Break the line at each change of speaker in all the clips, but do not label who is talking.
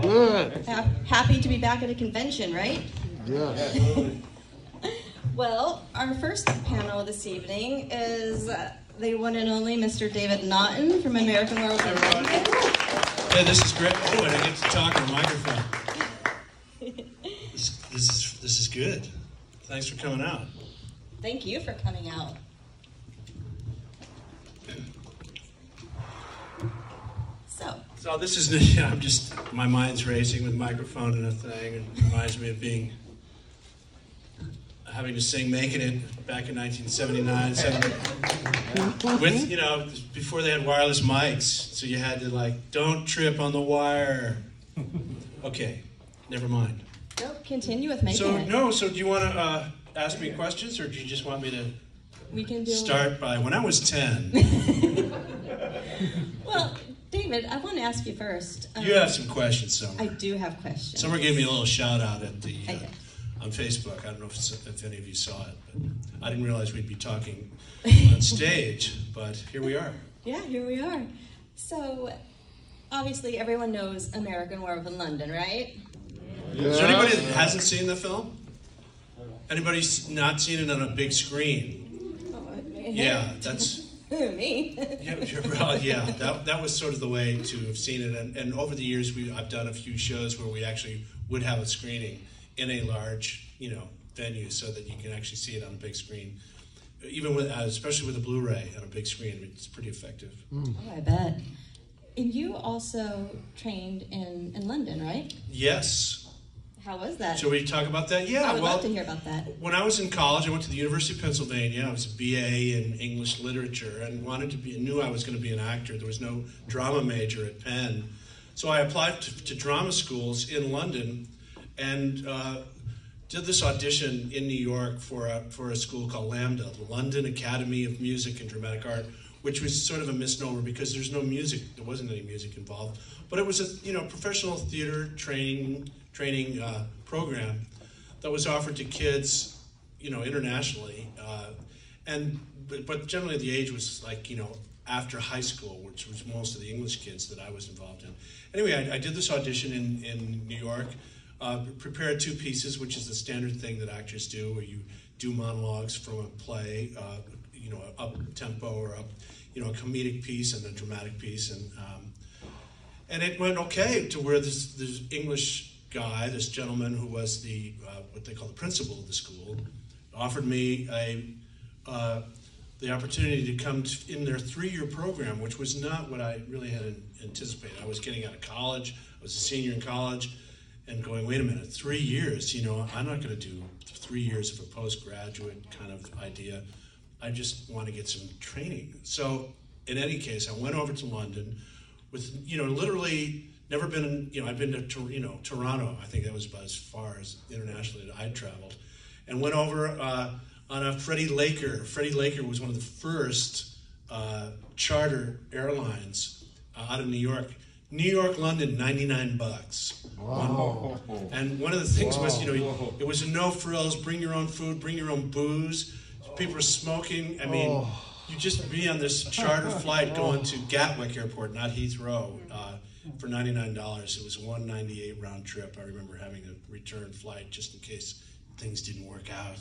Good.
Ha- happy to be back at a convention, right?
Yeah.
Well, our first panel this evening is uh, the one and only Mr. David Naughton from American Werewolf in London.
Yeah, this is great. Oh, and I get to talk on a microphone. This, this is this is good. Thanks for coming out.
Thank you for coming out. So
this is—I'm just, my mind's racing with microphone and a thing. It reminds me of being, having to sing Making It back in 1979, 70, with, you know, before they had wireless mics. So you had to like, don't trip on the wire. Okay, never mind.
No, continue with Making
so,
It.
So, no, so do you want to uh, ask me questions or do you just want me to
we can do
start by, when I was
10. I want to ask you first. Um,
you have some questions, Summer.
I do have questions.
Summer gave me a little shout out at the uh, on Facebook. I don't know if, if, any of you saw it, but I didn't realize we'd be talking on stage. but here we are.
Yeah, here we are. So obviously, everyone knows American Werewolf in London, right? Yeah.
Is there anybody that hasn't seen the film? Anybody not seen it on a big screen?
Oh, uh,
yeah, that's
me.
Yeah, you're right. yeah. That, that was sort of the way to have seen it. And, and over the years, we I've done a few shows where we actually would have a screening in a large, you know, venue, so that you can actually see it on a big screen. Even with, uh, especially with a Blu-ray on a big screen, it's pretty effective.
Oh, I bet. And you also trained in, in London, right?
Yes.
How was that?
Shall we talk about that? Yeah.
I would
well,
love to hear about that.
when I was in college, I went to the University of Pennsylvania. I was a BA in English literature and wanted to be, knew I was going to be an actor. There was no drama major at Penn. So I applied to, to drama schools in London and uh, did this audition in New York for a, for a school called LAMDA, the London Academy of Music and Dramatic Art, which was sort of a misnomer because there's no music, there wasn't any music involved. But it was a you know professional theater training training uh, program that was offered to kids, you know, internationally, uh, and but, but generally the age was like you know after high school, which was most of the English kids that I was involved in. Anyway, I, I did this audition in in New York, uh, prepared two pieces, which is the standard thing that actors do, where you do monologues from a play, uh, you know, up tempo or up, you know, a comedic piece and a dramatic piece, and um, and it went okay to where this this English guy, this gentleman who was the uh, what they call the principal of the school, offered me a uh, the opportunity to come to, in their three-year program, which was not what I really had anticipated. I was getting out of college. I was a senior in college, and going, wait a minute, three years? You know, I'm not going to do three years of a postgraduate kind of idea. I just want to get some training. So, in any case, I went over to London with, you know, literally never been, you know, I'd been to, Tor- you know, Toronto. I think that was about as far as internationally that I'd traveled, and went over uh, on a Freddie Laker. Freddie Laker was one of the first uh, charter airlines uh, out of New York. New York, London, ninety nine bucks.
Wow.
And one of the things was, you know, it was a no frills, bring your own food, bring your own booze. People were smoking. I mean, you just be on this charter flight going to Gatwick Airport, not Heathrow, uh, for ninety nine dollars. It was one ninety eight round trip. I remember having a return flight just in case things didn't work out.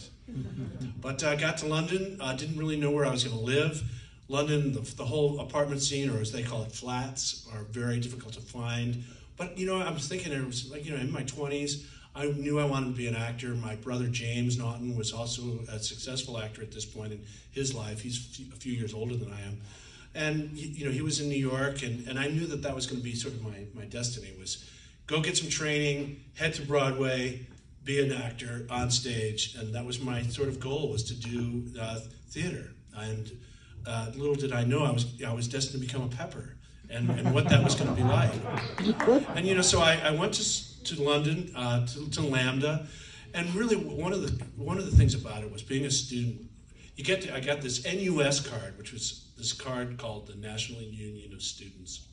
But I uh, got to London. uh, didn't really know where I was going to live. London, the, the whole apartment scene, or as they call it, flats, are very difficult to find. But you know, I was thinking, I was like, you know, in my twenties, I knew I wanted to be an actor. My brother James Naughton was also a successful actor at this point in his life. He's a few years older than I am, and you know, he was in New York, and, and I knew that that was going to be sort of my my destiny was go get some training, head to Broadway, be an actor on stage, and that was my sort of goal was to do uh, theater. And uh, little did I know I was I was destined to become a pepper, and, and what that was going to be like. And you know, so I, I went to to London uh, to, to LAMDA, and really one of the one of the things about it was being a student. You get to, I got this NUS card, which was this card called the National Union of Students.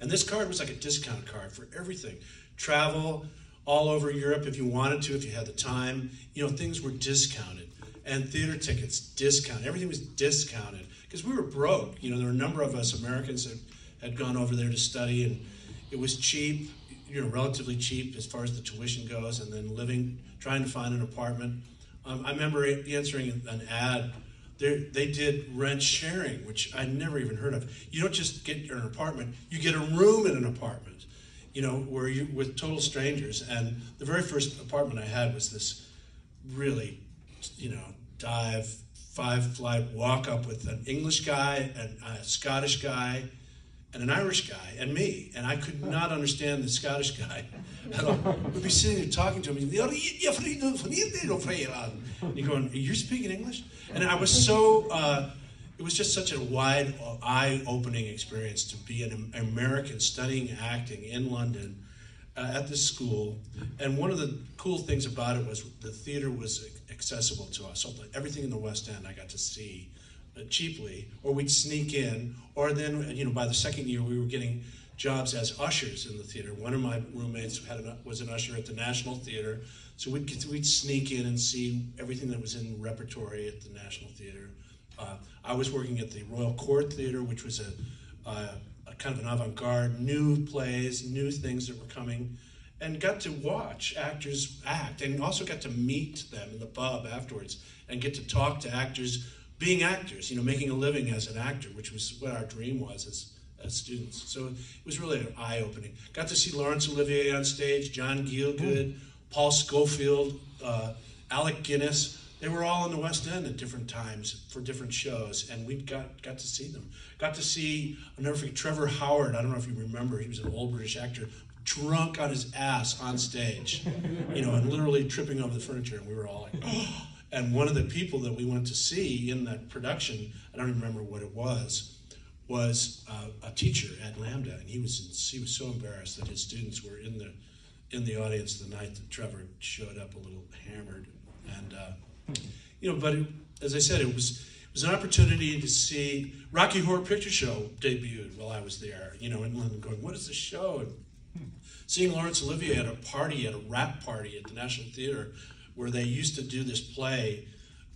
And this card was like a discount card for everything. Travel all over Europe if you wanted to, if you had the time. You know, things were discounted. And theater tickets discounted. Everything was discounted. Because we were broke. You know, there were a number of us Americans that had gone over there to study and it was cheap. you know, relatively cheap as far as the tuition goes, and then living, trying to find an apartment. Um, I remember answering an ad. They they did rent sharing, which I never even heard of. You don't just get an apartment; you get a room in an apartment. You know, where you with total strangers. And the very first apartment I had was this really, you know, dive five flight walk up with an English guy and a Scottish guy and an Irish guy and me, and I could not understand the Scottish guy at all. We'd be sitting there talking to him, and you're going, "You're speaking English?" And I was so. Uh, it was just such a wide, eye-opening experience to be an American studying acting in London uh, at this school. And one of the cool things about it was the theater was accessible to us. So everything in the West End I got to see cheaply, or we'd sneak in, or then you know by the second year we were getting jobs as ushers in the theater. One of my roommates had was an usher at the National Theater, so we'd we'd sneak in and see everything that was in repertory at the National Theater. Uh, I was working at the Royal Court Theater, which was a, a, a kind of an avant-garde, new plays, new things that were coming, and got to watch actors act, and also got to meet them in the pub afterwards, and get to talk to actors being actors, you know, making a living as an actor, which was what our dream was as, as students. So it was really an eye opening. Got to see Laurence Olivier on stage, John Gielgud, Paul Scofield, uh, Alec Guinness. They were all in the West End at different times for different shows, and we got got to see them. Got to see, I'll never forget, Trevor Howard. I don't know if you remember, he was an old British actor, drunk on his ass on stage, you know, and literally tripping over the furniture, and we were all like, oh. And one of the people that we went to see in that production, I don't even remember what it was, was uh, a teacher at LAMDA, and he was he was so embarrassed that his students were in the in the audience the night that Trevor showed up a little hammered, and uh, you know, but it, as I said, it was it was an opportunity to see Rocky Horror Picture Show debuted while I was there, you know, in London, going, what is this show? And seeing Laurence Olivier at a party, at a rap party at the National Theater where they used to do this play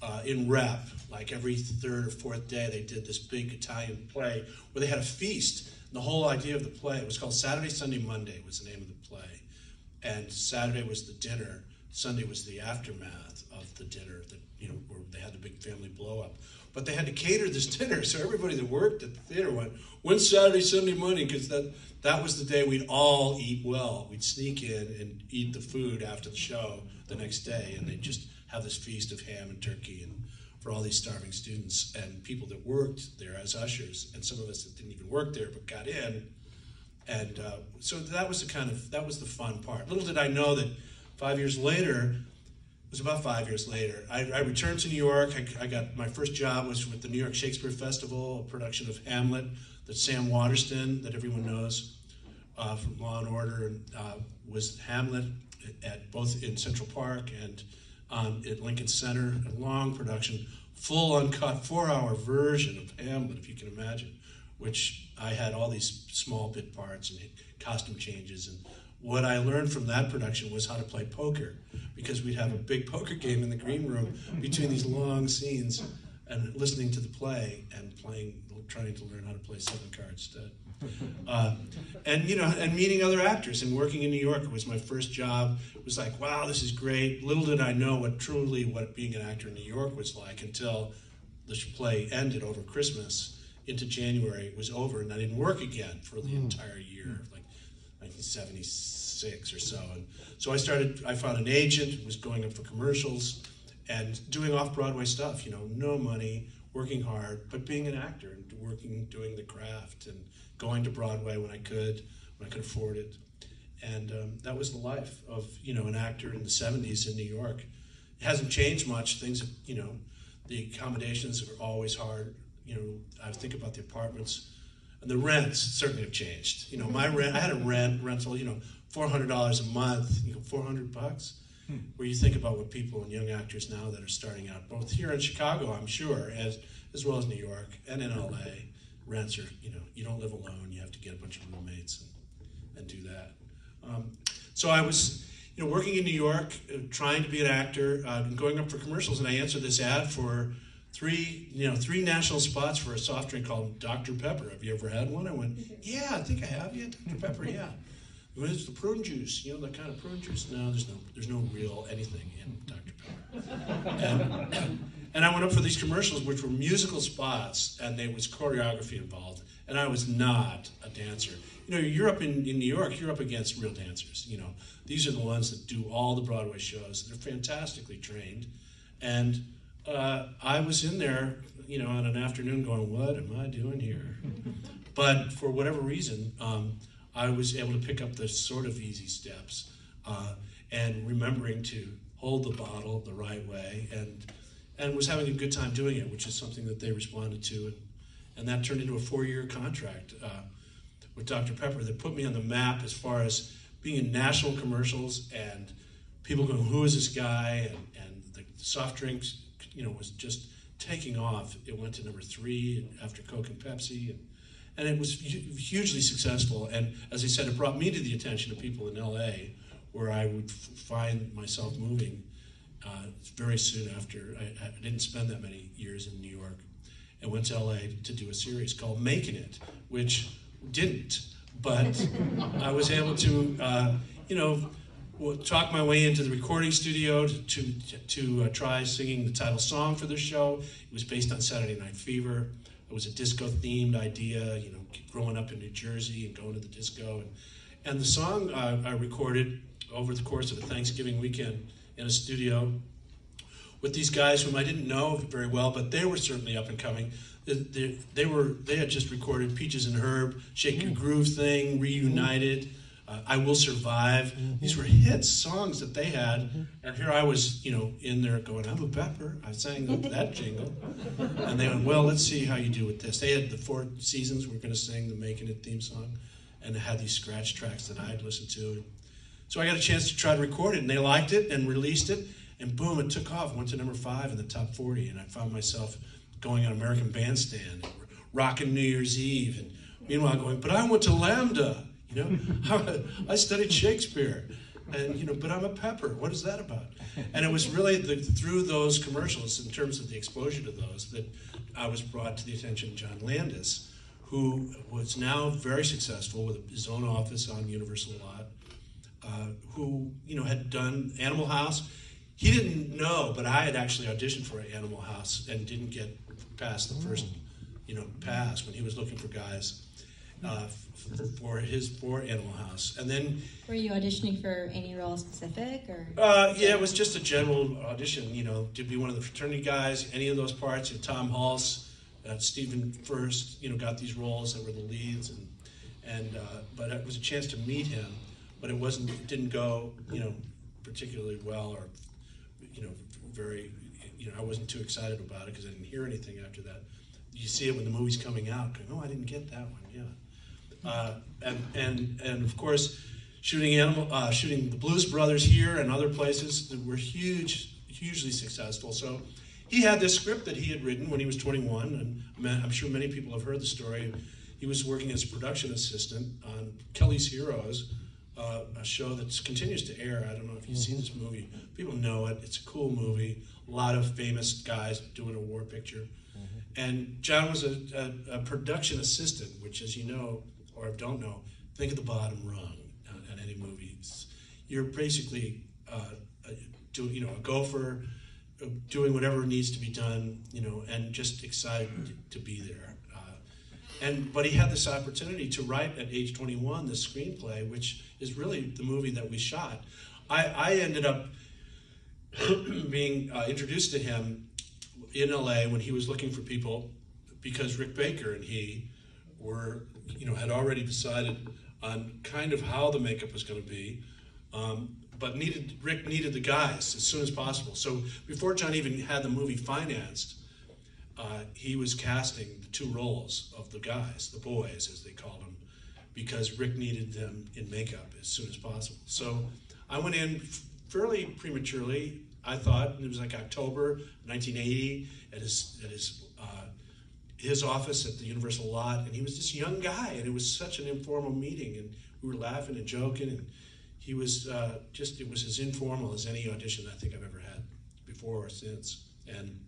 uh, in rep, like every third or fourth day, they did this big Italian play where they had a feast. And the whole idea of the play was called Saturday, Sunday, Monday was the name of the play, and Saturday was the dinner, Sunday was the aftermath of the dinner that you know where they had the big family blow up. But they had to cater this dinner, so everybody that worked at the theater went, "When's Saturday, Sunday, Monday?" Because that that was the day we'd all eat well. We'd sneak in and eat the food after the show the next day, and they'd just have this feast of ham and turkey and for all these starving students and people that worked there as ushers, and some of us that didn't even work there but got in. And uh, so that was the kind of that was the fun part. Little did I know that five years later, it was about five years later, I, I returned to New York. I, I, got my first job was with the New York Shakespeare Festival, a production of Hamlet that Sam Waterston, that everyone knows uh, from Law and Order, uh, was Hamlet at both in Central Park and um, at Lincoln Center, a long production, full uncut four-hour version of Hamlet, if you can imagine, which I had all these small bit parts and costume changes. And what I learned from that production was how to play poker, because we'd have a big poker game in the green room between these long scenes and listening to the play and playing, trying to learn how to play seven cards. Uh, and you know, and meeting other actors and working in New York was my first job. It was like, wow, this is great. Little did I know what truly what being an actor in New York was like until the play ended over Christmas into January. It was over, and I didn't work again for the mm. entire year, like 1976 or so. And so I started. I found an agent. Was going up for commercials and doing off Broadway stuff. You know, no money, working hard, but being an actor and working, doing the craft and going to Broadway when I could, when I could afford it. And um, that was the life of, you know, an actor in the 70s in New York. It hasn't changed much. Things, you know, the accommodations are always hard. You know, I think about the apartments. And the rents certainly have changed. You know, my rent, I had a rent, rental, you know, $400 a month, you know, 400 bucks. Hmm. Where you think about what people and young actors now that are starting out, both here in Chicago, I'm sure, as as well as New York and in LA, rents are, you know, you don't live alone. You have to get a bunch of roommates and, and do that. Um, so I was, you know, working in New York, uh, trying to be an actor, uh, going up for commercials, and I answered this ad for three, you know, three national spots for a soft drink called Dr. Pepper. Have you ever had one? I went, yeah, I think I have. Yeah, Dr. Pepper, yeah. It's the prune juice, you know, that kind of prune juice. No, there's no, there's no real anything in Dr. Pepper. And, and I went up for these commercials, which were musical spots, and there was choreography involved. And I was not a dancer. You know, you're up in, in New York, you're up against real dancers. You know, these are the ones that do all the Broadway shows. They're fantastically trained. And uh, I was in there, you know, on an afternoon going, what am I doing here? But for whatever reason, um, I was able to pick up the sort of easy steps uh, and remembering to hold the bottle the right way and and was having a good time doing it, which is something that they responded to. And, and that turned into a four year contract uh, with Dr. Pepper that put me on the map as far as being in national commercials and people going, who is this guy? And, and the soft drinks, you know, was just taking off. It went to number three after Coke and Pepsi. And, and it was hugely successful. And as I said, it brought me to the attention of people in LA where I would f- find myself moving uh, very soon after. I, I, didn't spend that many years in New York and went to LA to do a series called Making It, which didn't. But I was able to, uh, you know, talk my way into the recording studio to, to, to uh, try singing the title song for the show. It was based on Saturday Night Fever. It was a disco themed idea, you know, growing up in New Jersey and going to the disco. And, and the song uh, I recorded over the course of a Thanksgiving weekend in a studio with these guys whom I didn't know very well, but they were certainly up and coming. They, they were they had just recorded Peaches and Herb, Shake Your Groove Thing, Reunited, uh, I Will Survive. These were hits, songs that they had, and here I was, you know, in there going, I'm a pepper. I sang that jingle, and they went, well, let's see how you do with this. They had the four seasons. We are going to sing the Making It theme song, and they had these scratch tracks that I had listened to. So I got a chance to try to record it, and they liked it and released it, and boom, it took off. Went to number five in the top 40, and I found myself going on American Bandstand, rocking New Year's Eve, and meanwhile going, but I went to LAMDA, you know, I studied Shakespeare, and you know, but I'm a pepper. What is that about? And it was really the, through those commercials, in terms of the exposure to those, that I was brought to the attention of John Landis, who was now very successful with his own office on Universal Lot uh, who you know had done Animal House. He didn't know, but I had actually auditioned for Animal House and didn't get past the first you know pass when he was looking for guys uh, for, his for Animal House. And then
were you auditioning for any role specific or?
Uh, yeah, it was just a general audition. You know, to be one of the fraternity guys, any of those parts. You know, Tom Hulce, uh, Stephen Furst, you know, got these roles that were the leads, and and uh, but it was a chance to meet him but it wasn't it didn't go you know particularly well or you know very you know I wasn't too excited about it because I didn't hear anything after that. You see it when the movie's coming out, going, oh, I didn't get that one, yeah. Uh, and and and of course, shooting animal, uh, shooting the Blues Brothers here and other places that were huge, hugely successful. So he had this script that he had written when he was 21, and I'm sure many people have heard the story. He was working as a production assistant on Kelly's Heroes, uh, a show that continues to air. I don't know if you've seen this movie. People know it. It's a cool movie. A lot of famous guys doing a war picture. Mm-hmm. And John was a, a, a, production assistant, which, as you know or don't know, think of the bottom rung on, on any movies. You're basically uh, doing, you know, a gopher, uh, doing whatever needs to be done, you know, and just excited to be there. And but he had this opportunity to write at age 21 this screenplay, which is really the movie that we shot. I, I ended up being uh, introduced to him in LA when he was looking for people because Rick Baker and he were, you know, had already decided on kind of how the makeup was going to be, um, but needed Rick needed the guys as soon as possible. So before John even had the movie financed, uh, he was casting the two roles of the guys, the boys, as they called them, because Rick needed them in makeup as soon as possible. So I went in fairly prematurely. I thought it was like October 1980 at his at his his office at the Universal Lot, and he was this young guy, and it was such an informal meeting, and we were laughing and joking, and he was uh, just it was as informal as any audition I think I've ever had before or since, and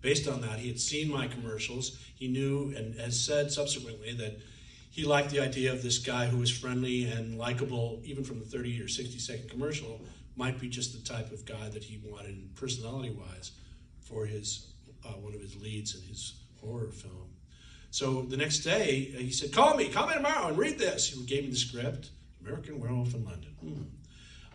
based on that, he had seen my commercials. He knew and has said subsequently that he liked the idea of this guy who was friendly and likable, even from the 30 or 60 second commercial, might be just the type of guy that he wanted personality wise for his uh, one of his leads in his horror film. So the next day, uh, he said, "Call me, call me tomorrow, and read this." He gave me the script, American Werewolf in London. Hmm.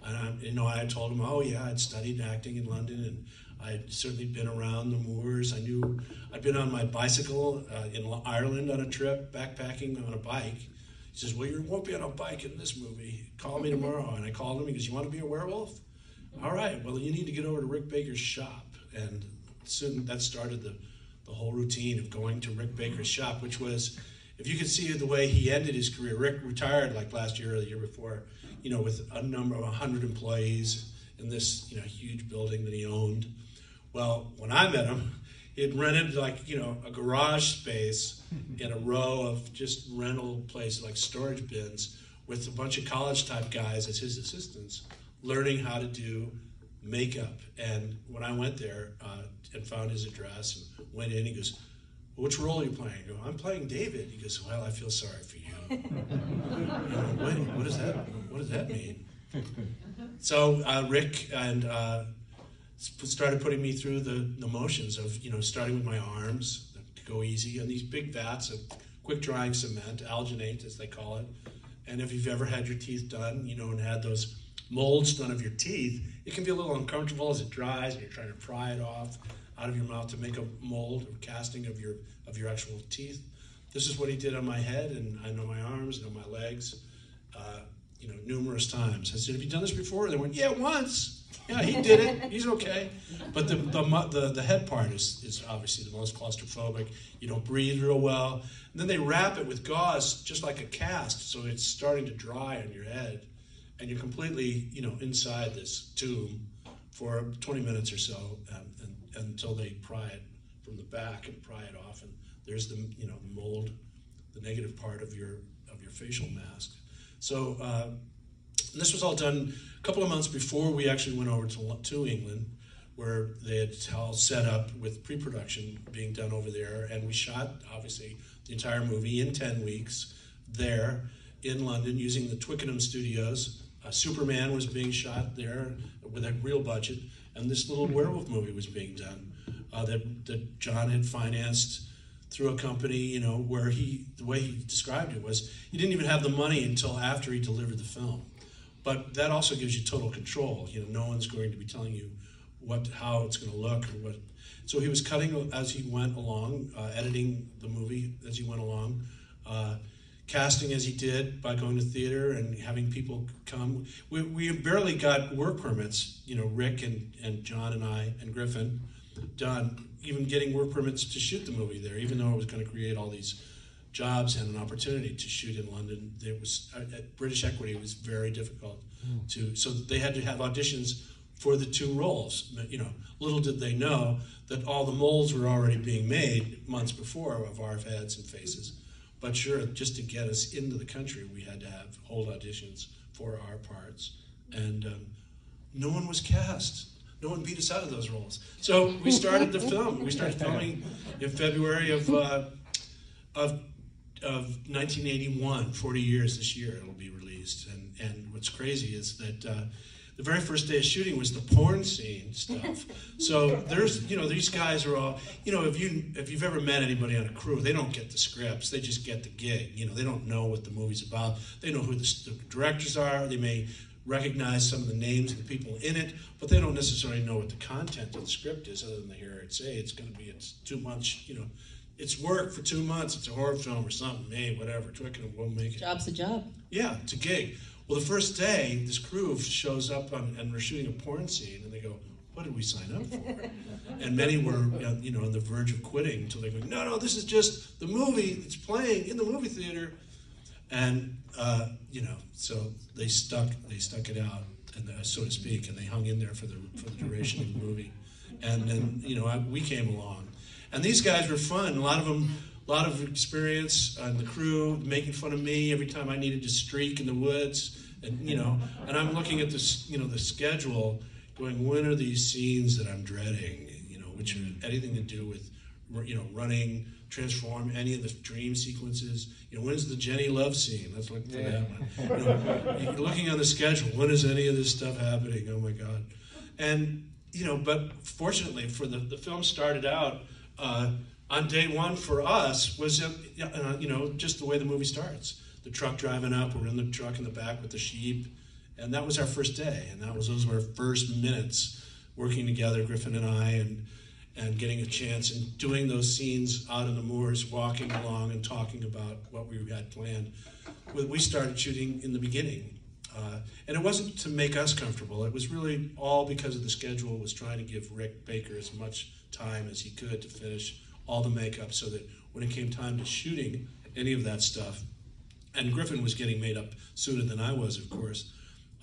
And I, you know, I told him, "Oh yeah, I'd studied acting in London, and I'd certainly been around the moors. I knew I'd been on my bicycle uh, in Ireland on a trip, backpacking on a bike." He says, "Well, you won't be on a bike in this movie. Call me tomorrow." And I called him. He goes, "You want to be a werewolf?" All right. Well, you need to get over to Rick Baker's shop, and soon that started the the whole routine of going to Rick Baker's shop, which was, if you can see the way he ended his career, Rick retired like last year or the year before, you know, with a number of 100 employees in this, you know, huge building that he owned. Well, when I met him, he had rented like, you know, a garage space in a row of just rental places like storage bins with a bunch of college type guys as his assistants learning how to do makeup. And when I went there uh, and found his address and went in, he goes, "Which role are you playing?" I go, "I'm playing David." He goes, "Well, I feel sorry for you." go, Wait, what does that? What does that mean? So uh, Rick and uh, started putting me through the, the motions of you know starting with my arms to go easy on these big vats of quick drying cement, alginate as they call it. And if you've ever had your teeth done, you know, and had those molds none of your teeth, it can be a little uncomfortable as it dries and you're trying to pry it off out of your mouth to make a mold or casting of your of your actual teeth. This is what he did on my head and I know my arms and on my legs, uh, you know, numerous times. I said, "Have you done this before?" They went, "Yeah, once." Yeah, he did it. He's okay. But the the the, the head part is is obviously the most claustrophobic. You don't breathe real well. And then they wrap it with gauze, just like a cast, so it's starting to dry on your head and you're completely, you know, inside this tomb for 20 minutes or so um, and, until they pry it from the back and pry it off, and there's the, you know, the mold, the negative part of your of your facial mask. So uh, this was all done a couple of months before we actually went over to to England, where they had all set up with pre-production being done over there, and we shot obviously the entire movie in 10 weeks there in London using the Twickenham studios uh, Superman was being shot there with a real budget, and this little werewolf movie was being done uh, that, that John had financed through a company, you know, where he, the way he described it was he didn't even have the money until after he delivered the film. But that also gives you total control. You know, no one's going to be telling you what, how it's going to look or what. So he was cutting as he went along, uh, editing the movie as he went along. Uh, casting as he did by going to theater and having people come. We, we barely got work permits, you know, Rick and, and John and I and Griffin Dunne, even getting work permits to shoot the movie there, even though it was going to create all these jobs and an opportunity to shoot in London. It was uh, at British Equity it was very difficult mm. to so they had to have auditions for the two roles. You know, little did they know that all the molds were already being made months before of our heads and faces. But sure, just to get us into the country, we had to have hold auditions for our parts, and um, no one was cast. No one beat us out of those roles. So we started the film. We started filming in February of uh, of of 1981. 40 years this year it'll be released. And and what's crazy is that. Uh, the very first day of shooting was the porn scene stuff. So there's, you know, these guys are all, you know, if you if you've ever met anybody on a crew, they don't get the scripts, they just get the gig. You know, they don't know what the movie's about. They know who the, the directors are. They may recognize some of the names of the people in it, but they don't necessarily know what the content of the script is, other than they hear it say it's going to be it's two months, you know. It's work for two months. It's a horror film or something. Hey, whatever. Twickenham will make it.
Job's a job.
Yeah, it's a gig. Well, the first day, this crew shows up on, and we're shooting a porn scene, and they go, "What did we sign up for?" and many were, you know, on the verge of quitting until they go, "No, no, this is just the movie. that's playing in the movie theater." And uh, you know, so they stuck, they stuck it out, and uh, so to speak, and they hung in there for the for the duration of the movie. And then, you know, I, we came along, and these guys were fun. A lot of them a lot of experience on the crew making fun of me every time I needed to streak in the woods, and you know, and I'm looking at this, you know, the schedule, going, when are these scenes that I'm dreading, you know, which are anything to do with, you know, running transform any of the dream sequences. You know, when's the Jenny love scene? Let's look for that one. You know, you're looking on the schedule. When is any of this stuff happening? Oh my God! And you know, but fortunately for the the film started out. Uh, on day one for us was uh, uh, you know just the way the movie starts. The truck driving up we're in the truck in the back with the sheep and that was our first day and that was those were our first minutes working together griffin and i and and getting a chance and doing those scenes out in the moors walking along and talking about what we had planned. We started shooting in the beginning uh, and it wasn't to make us comfortable. It was really all because of the schedule was trying to give rick baker as much time as he could to finish all the makeup so that when it came time to shooting any of that stuff, and Griffin was getting made up sooner than I was, of course,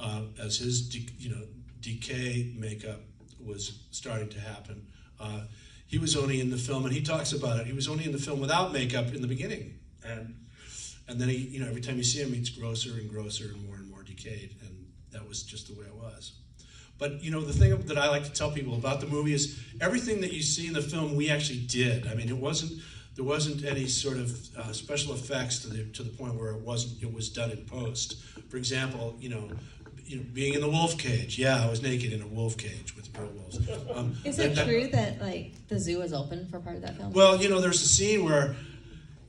uh, as his de- you know decay makeup was starting to happen. Uh, he was only in the film, and he talks about it. He was only in the film without makeup in the beginning, and and then he you know every time you see him, he's grosser and grosser and more and more decayed, and that was just the way it was. But you know, the thing that I like to tell people about the movie is everything that you see in the film we actually did. I mean, it wasn't there wasn't any sort of uh, special effects to the to the point where it wasn't it was done in post. For example, you know. You know, being in the wolf cage. Yeah, I was naked in a wolf cage with real wolves.
Um, Is it that, true that like the zoo was open for part of that film?
Well, you know, there's a scene where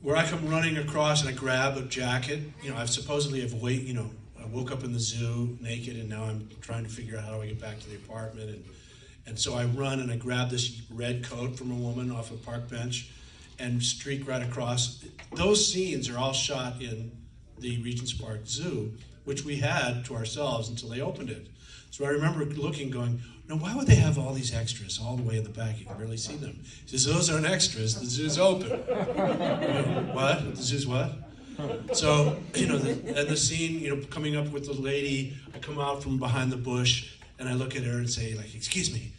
where I come running across and I grab a jacket. You know, I've supposedly have wait. You know, woke up in the zoo naked, and now I'm trying to figure out how do I get back to the apartment. And and so I run and I grab this red coat from a woman off a park bench, and streak right across. Those scenes are all shot in the Regent's Park Zoo, which we had to ourselves until they opened it. So I remember looking, going, "No, why would they have all these extras all the way in the back? You can barely see them." He says, "Those aren't extras. The zoo's open." what? The zoo's what? So, you know, the, and the scene, you know, coming up with the lady, I come out from behind the bush and I look at her and say, like, excuse me.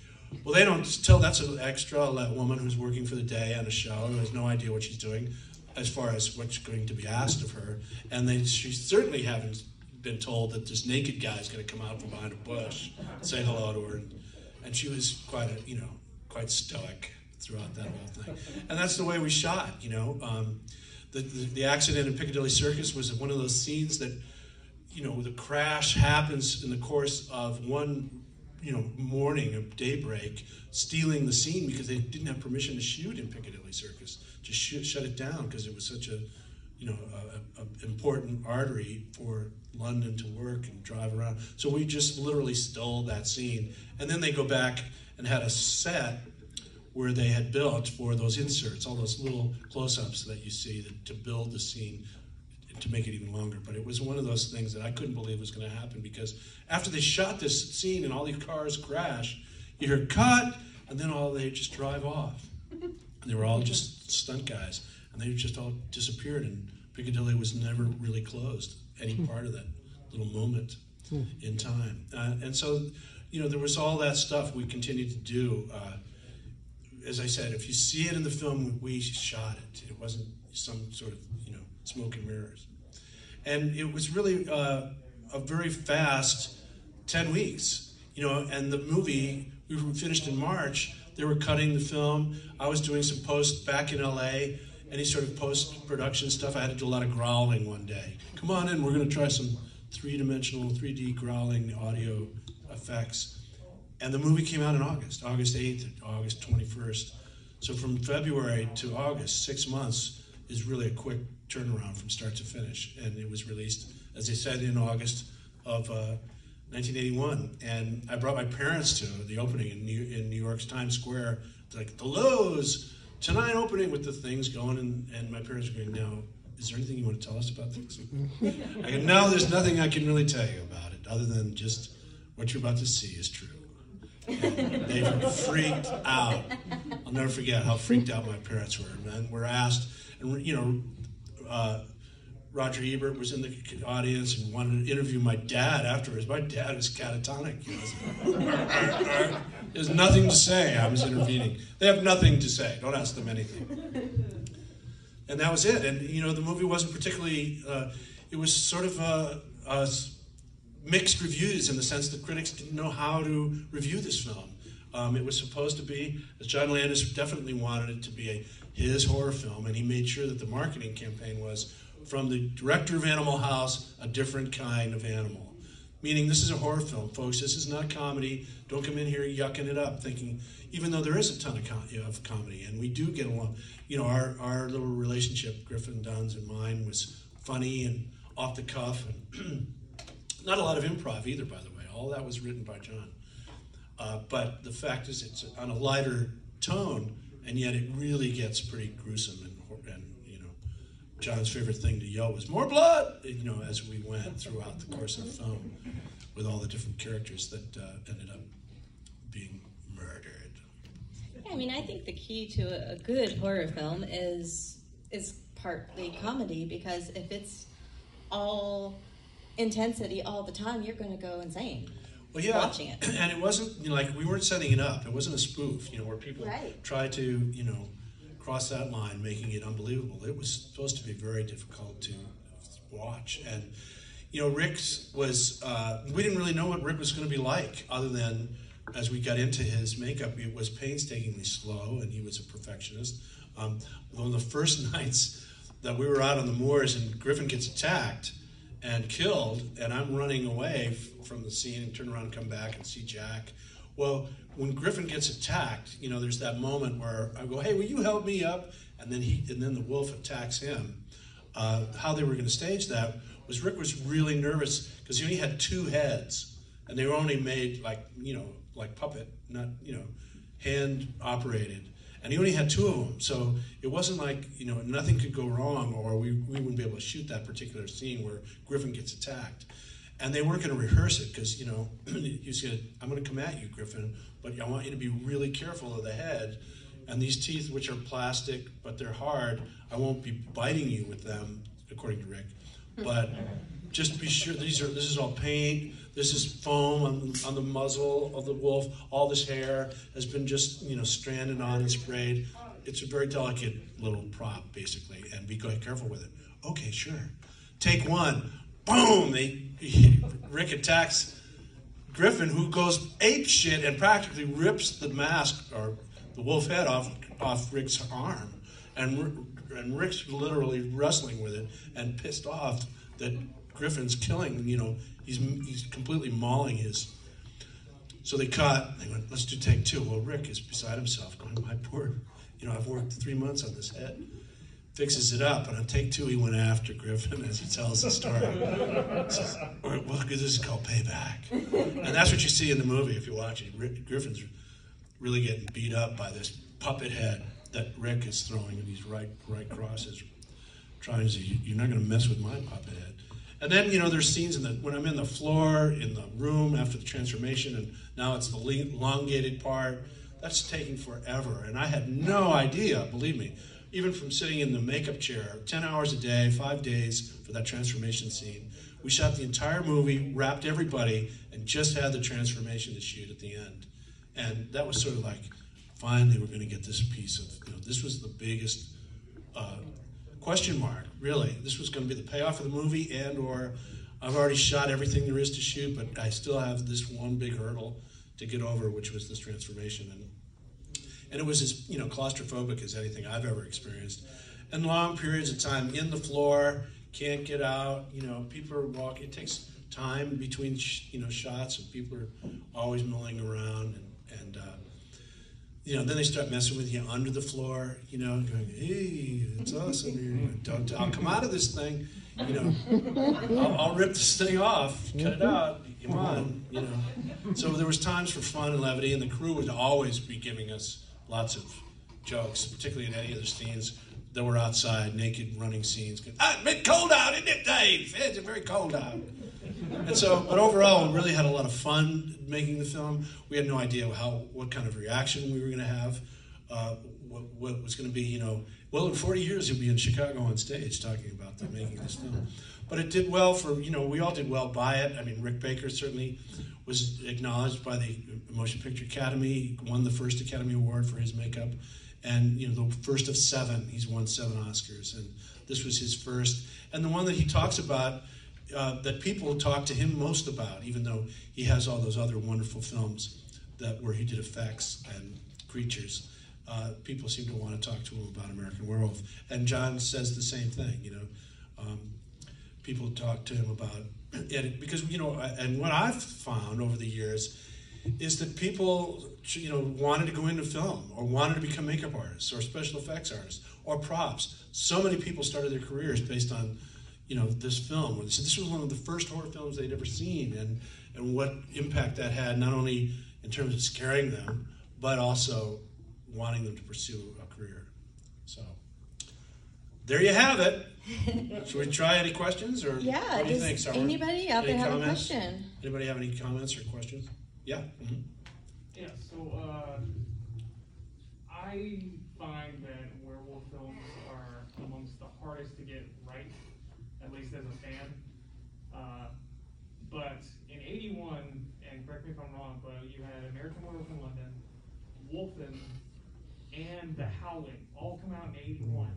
Well, they don't tell that's an extra, that woman who's working for the day on a show who has no idea what she's doing as far as what's going to be asked of her. And they she certainly haven't been told that this naked guy is going to come out from behind a bush and say hello to her. And, and she was quite a, you know, quite stoic throughout that whole thing. And that's the way we shot, you know. Um, the, the, accident in Piccadilly Circus was one of those scenes that, you know, the crash happens in the course of one, you know, morning of daybreak, stealing the scene because they didn't have permission to shoot in Piccadilly Circus. Just sh- shut it down because it was such a, you know, a, a important artery for London to work and drive around. So we just literally stole that scene, and then they go back and had a set where they had built for those inserts, all those little close-ups that you see that, to build the scene to make it even longer. But it was one of those things that I couldn't believe was going to happen because after they shot this scene and all these cars crash, you hear cut, and then all they just drive off. And they were all just stunt guys, and they just all disappeared. And Piccadilly was never really closed. Any part of that little moment in time, uh, and so you know there was all that stuff we continued to do. Uh, as I said, if you see it in the film, we shot it. It wasn't some sort of you know smoke and mirrors, and it was really uh, a very fast ten weeks. You know, and the movie we finished in March. They were cutting the film. I was doing some post back in LA, any sort of post production stuff. I had to do a lot of growling one day. Come on in, we're going to try some three dimensional, 3D growling audio effects and the movie came out in August, August 8th, August 21st. So from February to August, six months is really a quick turnaround from start to finish. And it was released, as I said, in August of uh, 1981. And I brought my parents to the opening in New, in New York's Times Square, like the Loews tonight opening with the things going. And, and my parents were going, now, is there anything you want to tell us about this? I go, no, there's nothing I can really tell you about it other than just what you're about to see is true. They freaked out. I'll never forget how freaked out my parents were. And we're asked, and you know, uh, Roger Ebert was in the audience and wanted to interview my dad afterwards. My dad is catatonic. There's nothing to say. I was intervening. They have nothing to say. Don't ask them anything. And that was it. And you know, the movie wasn't particularly. Uh, it was sort of a, a mixed reviews in the sense that critics didn't know how to review this film. Um, it was supposed to be, as John Landis definitely wanted it to be a, his horror film, and he made sure that the marketing campaign was from the director of Animal House, a different kind of animal. Meaning, this is a horror film, folks. This is not comedy. Don't come in here yucking it up, thinking. Even though there is a ton of, com- of comedy, and we do get along. You know, our, our little relationship, Griffin Dunne's and mine, was funny and off the cuff, and not a lot of improv either. By the way, all that was written by John. Uh, but the fact is, it's on a lighter tone, and yet it really gets pretty gruesome and, and you know, John's favorite thing to yell was "more blood," you know, as we went throughout the course of the film, with all the different characters that uh, ended up being murdered.
Yeah, I mean, I think the key to a, good horror film is is partly comedy because if it's all intensity all the time, you're going to go insane.
Well, yeah,
watching it.
and it wasn't you know, like we weren't setting it up. It wasn't a spoof, you know, where people
Right.
try to you know cross that line, making it unbelievable. It was supposed to be very difficult to watch, and you know, Rick's was uh, we didn't really know what Rick was going to be like, other than as we got into his makeup, it was painstakingly slow, and he was a perfectionist. Um, one of the first nights that we were out on the moors, and Griffin gets attacked and killed, and I'm running away from the scene and turn around and come back and see Jack. Well, when Griffin gets attacked, you know, there's that moment where I go, "Hey, will you help me up?" And then he, and then the wolf attacks him. Uh, how they were going to stage that was Rick was really nervous because he only had two heads, and they were only made like you know like puppet, not you know hand operated, and he only had two of them. So it wasn't like you know nothing could go wrong, or we, we wouldn't be able to shoot that particular scene where Griffin gets attacked. And they weren't going to rehearse it because you know he to I'm going to come at you, Griffin, but I want you to be really careful of the head. And these teeth, which are plastic but they're hard, I won't be biting you with them, according to Rick. But just be sure these are this is all paint. This is foam on, on the muzzle of the wolf. All this hair has been just you know stranded on and sprayed. It's a very delicate little prop, basically, and be quite careful with it. Okay, sure. Take one. Boom! They Rick attacks Griffin, who goes ape shit and practically rips the mask or the wolf head off off Rick's arm, and and Rick's literally wrestling with it and pissed off that Griffin's killing. You know, he's he's completely mauling his. So they cut. They went, let's do take two. Well, Rick is beside himself, going, my poor, you know, I've worked three months on this head. Fixes it up, and on take two, he went after Griffin as he tells the story. Says, well, this is called payback, and that's what you see in the movie if you watch it. Rick, Griffin's really getting beat up by this puppet head that Rick is throwing and these right right crosses, trying to say, "You're not going to mess with my puppet head." And then you know there's scenes in the when I'm in the floor in the room after the transformation, and now it's the elongated part. That's taking forever, and I had no idea. Believe me, even from sitting in the makeup chair, ten hours a day, five days for that transformation scene. We shot the entire movie, wrapped everybody, and just had the transformation to shoot at the end. And that was sort of like, finally, we're going to get this piece of, you know, this was the biggest uh, question mark, really. This was going to be the payoff of the movie, and or I've already shot everything there is to shoot, but I still have this one big hurdle to get over, which was this transformation. And and it was as you know claustrophobic as anything I've ever experienced. And long periods of time in the floor, can't get out. You know, people are walking. It takes time between you know shots, and people are always milling around. And, and uh, you know, then they start messing with you under the floor. You know, going, "Hey, it's us under here. Don't, I'll come out of this thing. You know, I'll, I'll rip this thing off. Cut it out. Come on. You know." So there was times for fun and levity, and the crew would always be giving us lots of jokes, particularly in any of the scenes that were outside, naked running scenes. Ah, it's cold out, isn't it, Dave? It's very cold out. And so, but overall, we really had a lot of fun making the film. We had no idea how, what kind of reaction we were going to have, uh, what, what was going to be, you know. Well, in 40 years, you'll be in Chicago on stage talking about the making this film. But it did well for, you know, we all did well by it. I mean, Rick Baker certainly was acknowledged by the Motion Picture Academy, won the first Academy Award for his makeup, and you know the first of seven. He's won seven Oscars, and this was his first, and the one that he talks about uh, that people talk to him most about, even though he has all those other wonderful films that where he did effects and creatures. Uh, people seem to want to talk to him about American Werewolf, and John says the same thing. You know, um, people talk to him about it because you know, and what I've found over the years is that people you know wanted to go into film or wanted to become makeup artists or special effects artists or props. So many people started their careers based on you know this film. This was one of the first horror films they'd ever seen, and and what impact that had not only in terms of scaring them, but also wanting them to pursue a career. So there you have it. Should we try any questions or
Yeah.
what do you think, Summer?
anybody out
Any
there have a question?
Anybody have any comments or questions? Yeah. mhm.
Yeah, so uh, I find that werewolf films are amongst the hardest to get right, at least as a fan. Uh, but in '81, and correct me if I'm wrong, but you had American Werewolf in London, Wolfen, and The Howling all come out in '81,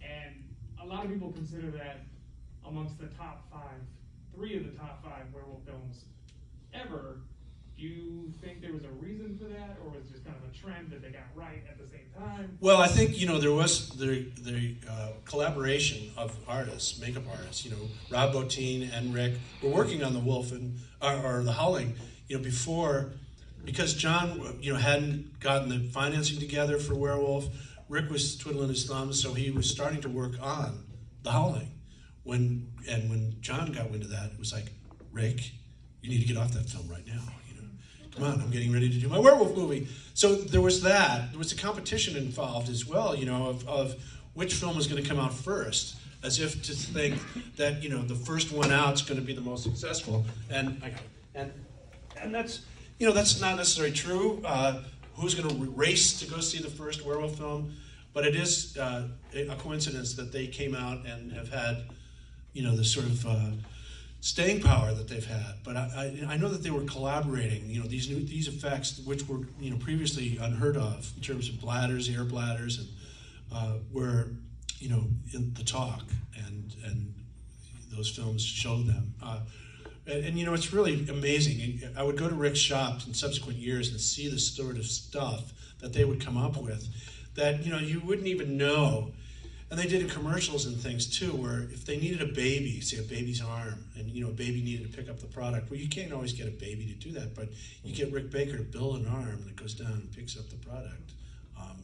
and a lot of people consider that amongst the top five, three of the top five werewolf films ever. Do you think there was a reason for that, or was it just kind of a trend that they got right at the same time?
Well, I think you know there was the the uh, collaboration of artists, makeup artists. You know, Rob Bottin and Rick were working on the Wolfen or, or the Howling. You know, before because John you know hadn't gotten the financing together for Werewolf. Rick was twiddling his thumbs, so he was starting to work on the Howling. When and when John got wind of that, it was like, Rick, you need to get off that film right now. You know, come on, I'm getting ready to do my werewolf movie. So there was that. There was a competition involved as well. You know, of, of which film was going to come out first, as if to think that you know the first one out is going to be the most successful. And and and that's you know that's not necessarily true. Uh, who's going to race to go see the first werewolf film? But it is uh, a coincidence that they came out and have had you know the sort of uh, staying power that they've had. But I, I, I know that they were collaborating. You know these new these effects, which were you know previously unheard of in terms of bladders, air bladders, and uh, were you know in the talk, and and those films show them. And, and, you know it's really amazing. I would go to Rick's shops in subsequent years and see the sort of stuff that they would come up with that you know you wouldn't even know and they did commercials and things too, where if they needed a baby, say a baby's arm, and you know a baby needed to pick up the product, well, you can't always get a baby to do that, but you get Rick Baker to build an arm that goes down and picks up the product, um,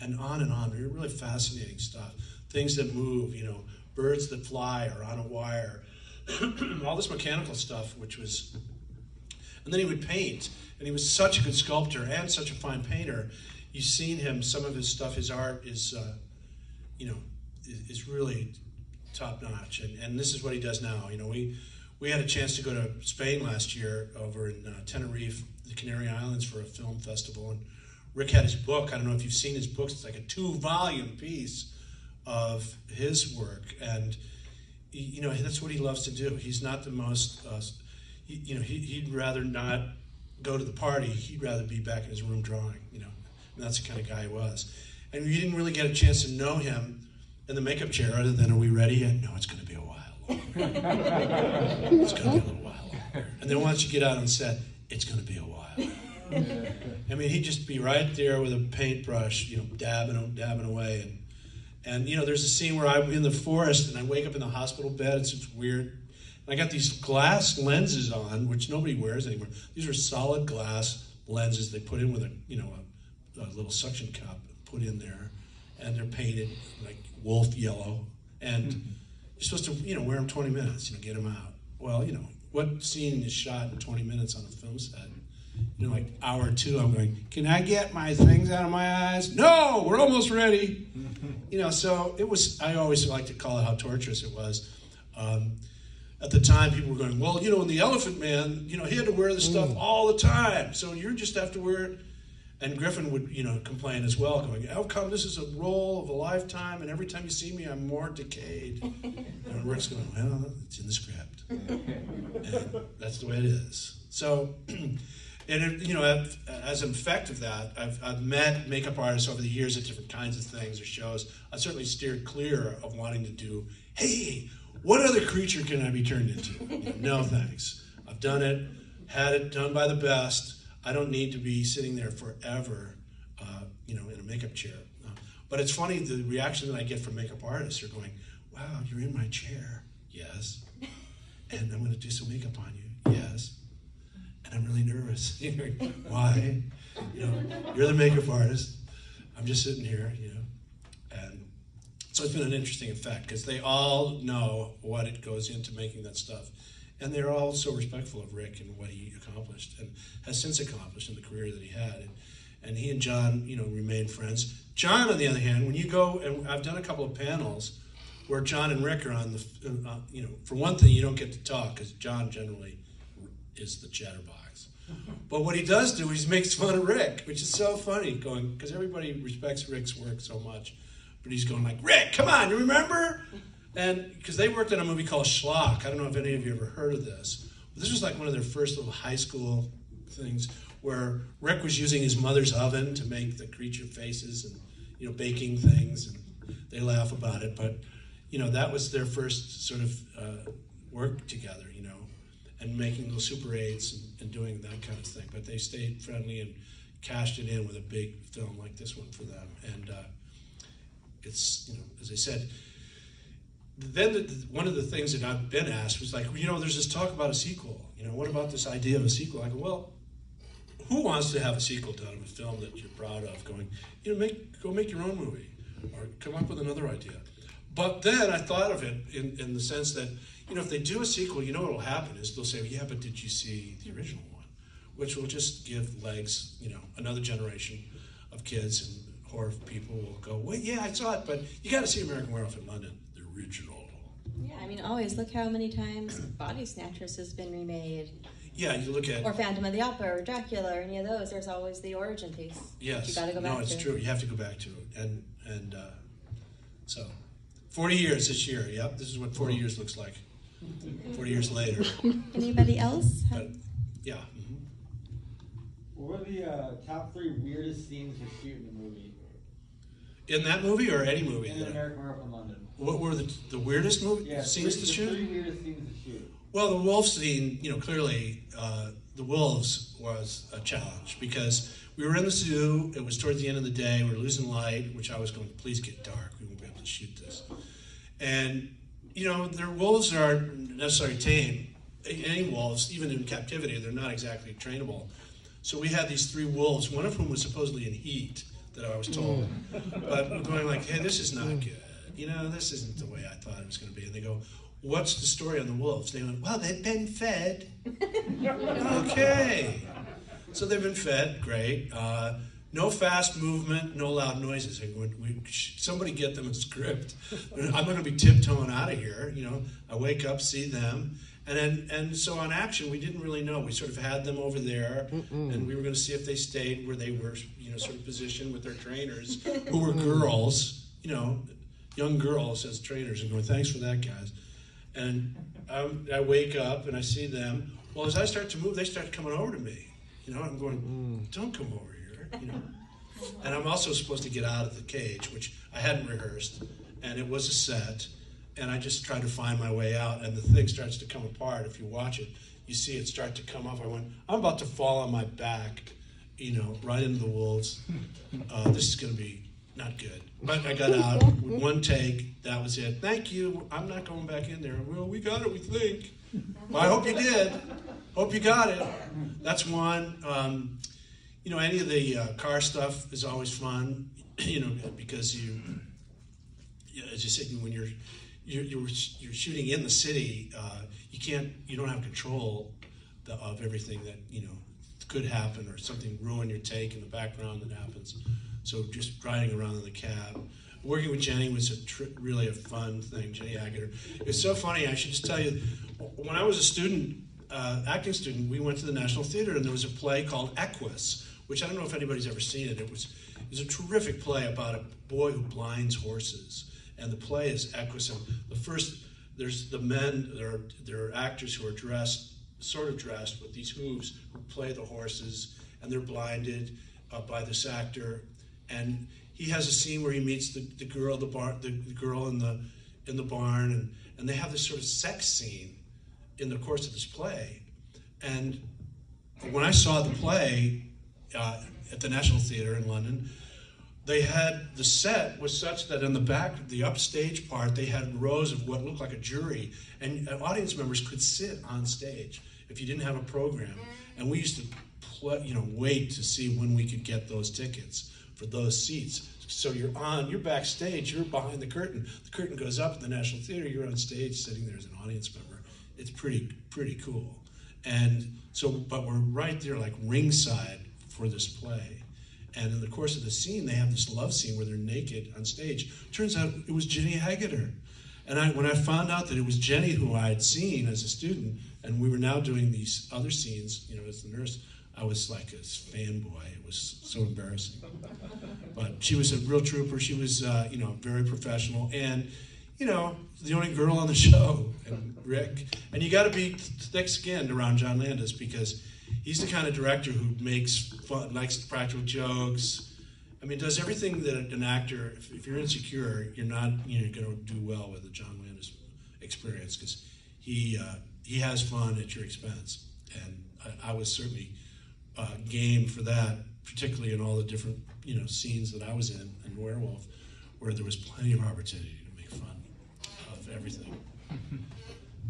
and on and on. Really fascinating stuff. Things that move, you know, birds that fly or on a wire, all this mechanical stuff, which was, and then he would paint, and he was such a good sculptor and such a fine painter. You've seen him; some of his stuff, his art is. Uh, you know, is, is really top notch. And, and this is what he does now. You know, we we had a chance to go to Spain last year over in uh, Tenerife, the Canary Islands, for a film festival. And Rick had his book. I don't know if you've seen his books. It's like a two volume piece of his work. And, you know, that's what he loves to do. He's not the most, uh, you know, he, he'd rather not go to the party. He'd rather be back in his room drawing, you know. And that's the kind of guy he was and you didn't really get a chance to know him in the makeup chair other than are we ready yet no it's going to be a while longer it's going to be a little while longer and then once you get out on set it's going to be a while i mean he'd just be right there with a paintbrush you know dabbing dabbing away and and you know there's a scene where i'm in the forest and i wake up in the hospital bed it's just weird and i got these glass lenses on which nobody wears anymore these are solid glass lenses they put in with a you know a, a little suction cup put in there, and they're painted like wolf yellow, and mm-hmm. you're supposed to you know wear them 20 minutes, you know, get them out. Well, you know, what scene is shot in 20 minutes on a film set? You know, like hour two, I'm going, can I get my things out of my eyes? No, we're almost ready. You know, so it was. I always like to call it how torturous it was. Um, at the time, people were going, well, you know, in the Elephant Man, you know, he had to wear this stuff mm. all the time, so you just have to wear it and Griffin would, you know, complain as well, going, "How come this is a role of a lifetime, and every time you see me, I'm more decayed?" and Rick's going, "Well, it's in the script, and that's the way it is." So, and it, you know, as an effect of that, I've, I've met makeup artists over the years at different kinds of things or shows. I certainly steered clear of wanting to do, "Hey, what other creature can I be turned into?" No thanks. I've done it, had it done by the best. I don't need to be sitting there forever, uh, you know, in a makeup chair. Uh, but it's funny the reaction that I get from makeup artists are going, "Wow, you're in my chair." Yes. And I'm going to do some makeup on you. Yes. And I'm really nervous. Why? You know, you're the makeup artist. I'm just sitting here, you know. And so it's been an interesting effect because they all know what it goes into making that stuff. And they're all so respectful of Rick and what he accomplished and has since accomplished in the career that he had. And, and he and John, you know, remain friends. John, on the other hand, when you go, and I've done a couple of panels where John and Rick are on the, uh, you know, for one thing, you don't get to talk because John generally is the chatterbox. But what he does do is he makes fun of Rick, which is so funny, going because everybody respects Rick's work so much. But he's going like, Rick, come on, you remember? And because they worked on a movie called Schlock. I don't know if any of you ever heard of this. But this was like one of their first little high school things where Rick was using his mother's oven to make the creature faces and you know baking things, and they laugh about it. But you know that was their first sort of uh, work together. You know, and making those Super 8s and, and doing that kind of thing. But they stayed friendly and cashed it in with a big film like this one for them. And uh, it's, you know, as I said, then the, one of the things that I've been asked was like, you know, there's this talk about a sequel. You know, what about this idea of a sequel? I go, well, who wants to have a sequel to a film that you're proud of? Going, you know, make go make your own movie, or come up with another idea. But then I thought of it in, in the sense that you know, if they do a sequel, you know what will happen is they'll say, yeah, but did you see the original one? Which will just give legs, you know, another generation of kids and horror people will go, well, yeah, I saw it, but you got to see American Werewolf in London, the original.
Yeah, I mean, always look how many times Body Snatchers has been remade.
Yeah, you look at
or Phantom of the Opera or Dracula or any of those. There's always the origin piece.
Yes,
you got to go back.
no, it's
to.
true. You have to go back to it, and and uh, so forty years this year. Yep, this is what forty years looks like. 40 years later.
Anybody else?
But, yeah. Mm-hmm.
What were the uh, top three weirdest scenes to shoot in the movie?
In that movie or any movie?
In American Werewolf in London.
What were the, the weirdest movie
yeah,
scenes
three,
to shoot?
three weirdest scenes to shoot.
Well, the wolf scene, you know, clearly uh, the wolves was a challenge because we were in the zoo. It was towards the end of the day. We were losing light, which I was going, please get dark. We won't be able to shoot this. And you know, their wolves aren't necessarily tame. Any wolves, even in captivity, they're not exactly trainable. So we had these three wolves, one of whom was supposedly in heat, that I was told. but we're going like, hey, this is not good. You know, this isn't the way I thought it was going to be. And they go, what's the story on the wolves? They went, well, they've been fed. okay. So they've been fed, great. Uh, no fast movement, no loud noises. We, somebody get them a script. I'm going to be tiptoeing out of here. You know, I wake up, see them, and then and so on action, we didn't really know. We sort of had them over there, Mm-mm. and we were going to see if they stayed where they were, you know, sort of positioned with their trainers, who were girls, you know, young girls as trainers, and going, "Thanks for that, guys." And um, I wake up and I see them. Well, as I start to move, they start coming over to me. You know, I'm going. "Don't come over you know. And I'm also supposed to get out of the cage, which I hadn't rehearsed, and it was a set, and I just tried to find my way out, and the thing starts to come apart. If you watch it, you see it start to come up. I went, I'm about to fall on my back, you know, right into the wolves. Uh, this is going to be not good. But I got out with one take. That was it. Thank you. I'm not going back in there. Well, we got it. We think. Well, I hope you did. Hope you got it. That's one. Um, you know, any of the uh, car stuff is always fun, you know, because you, as you said, when you're you're, you're, you're shooting in the city, uh, you can't, you don't have control the, of everything that you know could happen or something ruin your take in the background that happens. So just riding around in the cab. Working with Jenny was a really a fun thing. Jenny Agutter. It's so funny. I should just tell you, when I was a student, uh, acting student, we went to the National Theater and there was a play called Equus, which I don't know if anybody's ever seen it. It was it was a terrific play about a boy who blinds horses, and the play is Equus. The first there's the men there are there are actors who are dressed sort of dressed with these hooves who play the horses, and they're blinded uh, by this actor, and he has a scene where he meets the, the girl the bar the, the girl in the in the barn and and they have this sort of sex scene in the course of this play and when I saw the play uh, at the National Theatre in London, they had the set was such that in the back, the upstage part, they had rows of what looked like a jury, and uh, audience members could sit on stage if you didn't have a program. And we used to, pl- you know, wait to see when we could get those tickets for those seats. So you're on, you're backstage, you're behind the curtain. The curtain goes up at the National Theatre, you're on stage sitting there as an audience member. It's pretty, pretty cool. And so, but we're right there, like ringside for this play. And in the course of the scene, they have this love scene where they're naked on stage. Turns out it was Jenny Agutter. And I, when I found out that it was Jenny who I had seen as a student, and we were now doing these other scenes, you know, as the nurse, I was like a fanboy. It was so embarrassing. But she was a real trooper. She was, uh, you know, very professional. And, you know, the only girl on the show, and Rick. And you got to be thick skinned around John Landis because he's the kind of director who makes fun, likes practical jokes. I mean, does everything that an actor. If, if you're insecure, you're not you know going to do well with the John Landis experience because he uh, he has fun at your expense, and I, I was certainly uh, game for that, particularly in all the different you know scenes that I was in in Werewolf, where there was plenty of opportunity to make fun of everything.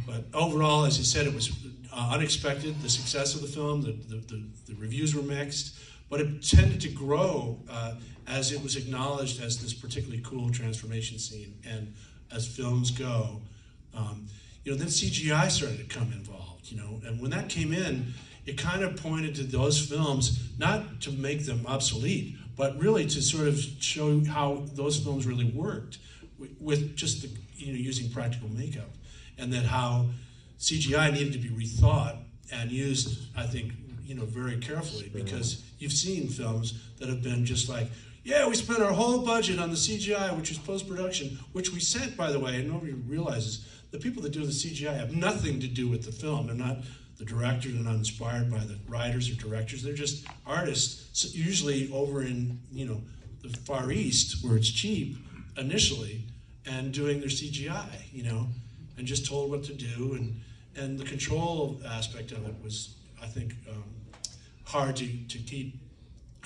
But overall, as you said, it was uh, unexpected. The success of the film, the, the, the, the reviews were mixed, but it tended to grow uh, as it was acknowledged as this particularly cool transformation scene. And as films go, um, you know, then CGI started to come involved. You know, and when that came in, it kind of pointed to those films not to make them obsolete, but really to sort of show how those films really worked with, just the, you know using practical makeup and that how CGI needed to be rethought and used, I think, you know, very carefully because you've seen films that have been just like, yeah, we spent our whole budget on the CGI, which was post production, which we sent, by the way, and nobody realizes the people that do the CGI have nothing to do with the film. They're not the director, they're not inspired by the writers or directors. They're just artists, usually over in, you know, the Far East where it's cheap initially and doing their CGI, you know and just told what to do. And, and the control aspect of it was, I think, um, hard to, to keep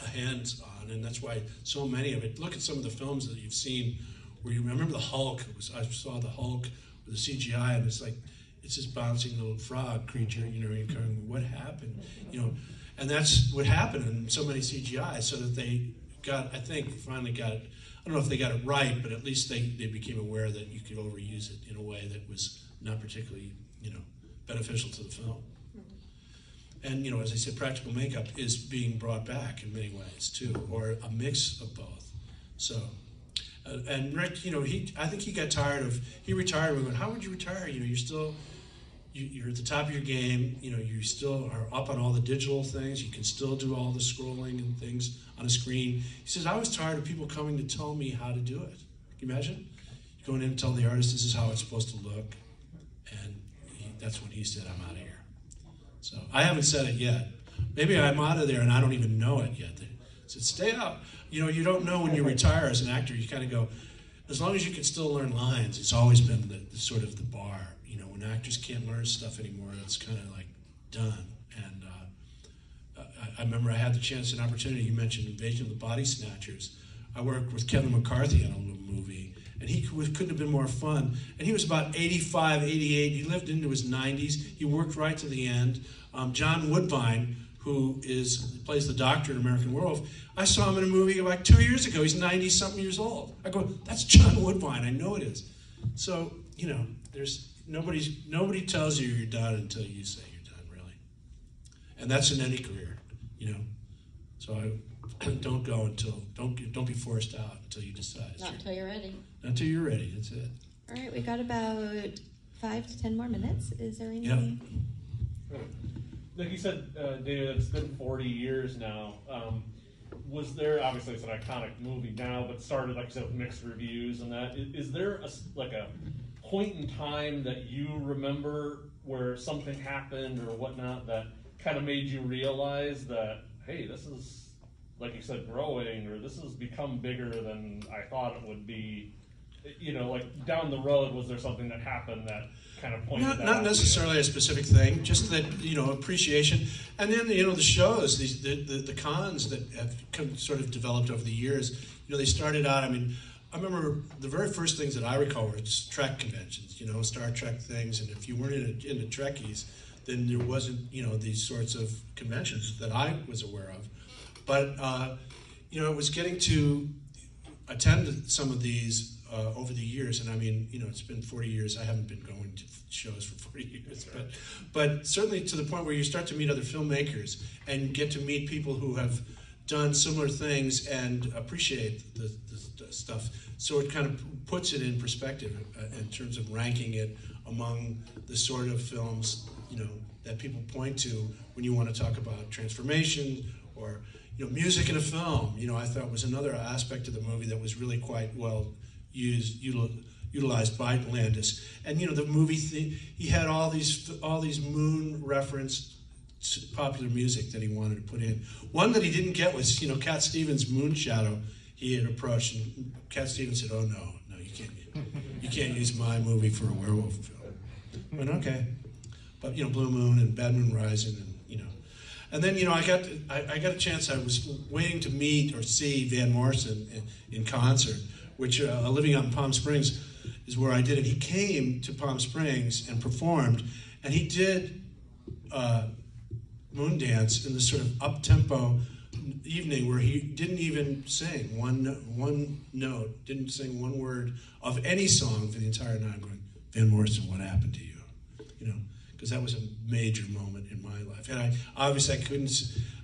a hands on. And that's why so many of it, look at some of the films that you've seen where you remember the Hulk. It was, I saw the Hulk with the CGI, and it's like, it's this bouncing little frog creature, you know, going, what happened? You know, and that's what happened in so many CGI, so that they got, I think, finally got I don't know if they got it right, but at least they, they became aware that you could overuse it in a way that was not particularly, you know, beneficial to the film. And, you know, as I said, practical makeup is being brought back in many ways, too, or a mix of both. So, uh, and Rick, you know, he, I think he got tired of, he retired. We went, how would you retire? You know, you're still, you, are at the top of your game. You know, you still are up on all the digital things. You can still do all the scrolling and things on a screen. He says, I was tired of people coming to tell me how to do it. Can you imagine? Going in and telling the artist this is how it's supposed to look. And that's when he said, I'm out of here. So I haven't said it yet. Maybe I'm out of there and I don't even know it yet. They said, stay out. You know, you don't know when you retire as an actor. You kind of go, as long as you can still learn lines, it's always been the, the sort of the bar You know, when actors can't learn stuff anymore, it's kind of like done. And uh, I, I, remember I had the chance and opportunity. You mentioned Invasion of the Body Snatchers. I worked with Kevin McCarthy on a little movie, and he couldn't have been more fun. And he was about 85, 88. He lived into his 90s. He worked right to the end. Um, John Woodvine, who is plays the Doctor in American Werewolf, I saw him in a movie like two years ago. He's 90 something years old. I go, that's John Woodvine. I know it is. So you know, there's nobody's nobody tells you you're done until you say you're done, really. And that's in any career, you know. So I, don't go until don't don't be forced out until you decide.
Not until you're ready.
Not until you're ready. That's it.
All right, we got about five to ten more minutes. Is there any?
Yeah.
Like you said, uh, David, it's been 40 years now. Um, was there obviously it's an iconic movie now, but started like I said with mixed reviews and that. Is, is there a, like a point in time that you remember where something happened or whatnot that kind of made you realize that hey this is like you said growing or this has become bigger than i thought it would be you know, like down the road, was there something that happened that kind of pointed
Not, not
out to you?
necessarily a specific thing, just that you know appreciation, and then you know the shows, these the, the, the cons that have come, sort of developed over the years. You know, they started out. I mean, I remember the very first things that I recall were just Trek conventions. You know, Star Trek things, and if you weren't into, into Trekkies, then there wasn't you know these sorts of conventions that I was aware of. But uh, you know, it was getting to attend some of these uh, over the years, and I mean, you know, it's been 40 years. I haven't been going to shows for 40 years, but but certainly to the point where you start to meet other filmmakers and get to meet people who have done similar things and appreciate the, the st- stuff. So it kind of puts it in perspective uh, in terms of ranking it among the sort of films you know that people point to when you want to talk about transformation or you know music in a film. You know, I thought was another aspect of the movie that was really quite well used util, utilized by Landis. And you know, the movie th- he had all these all these moon referenced popular music that he wanted to put in. One that he didn't get was you know Cat Stevens' Moon Shadow. He had approached and Cat Stevens said, "Oh no, no, you can't, you can't use my movie for a werewolf film." Went okay, but you know, Blue Moon and Bad Moon Rising, and you know, and then you know, I got I, I got a chance. I was waiting to meet or see Van Morrison in, in concert, which uh, living out in Palm Springs is where I did it. He came to Palm Springs and performed, and he did uh, Moon Dance in this sort of up tempo evening where he didn't even sing one one note, didn't sing one word of any song for the entire night. I'm going, Van Morrison, what happened to you? You know, because that was a major moment in my life, and I obviously I couldn't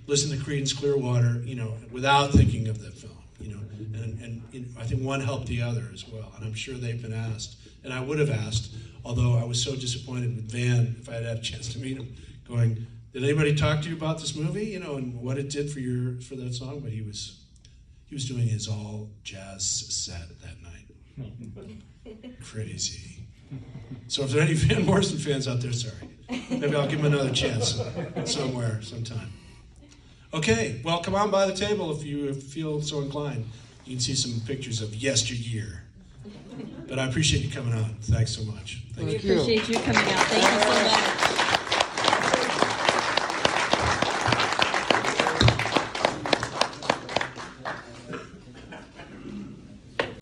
listen to Creedence Clearwater, you know, without thinking of the film. You know, and and you know, I think one helped the other as well, and I'm sure they've been asked, and I would have asked, although I was so disappointed with Van if I had had a chance to meet him, going. Did anybody talk to you about this movie? You know, and what it did for your for that song? But he was he was doing his all jazz set that night. Crazy. So if there are any Van Morrison fans out there, sorry. Maybe I'll give him another chance somewhere, sometime. Okay, well, come on by the table if you feel so inclined. You can see some pictures of yesteryear. But I appreciate you coming on. Thanks so much. Thank
We
you.
Thank you.
appreciate you coming out. Thank you so much.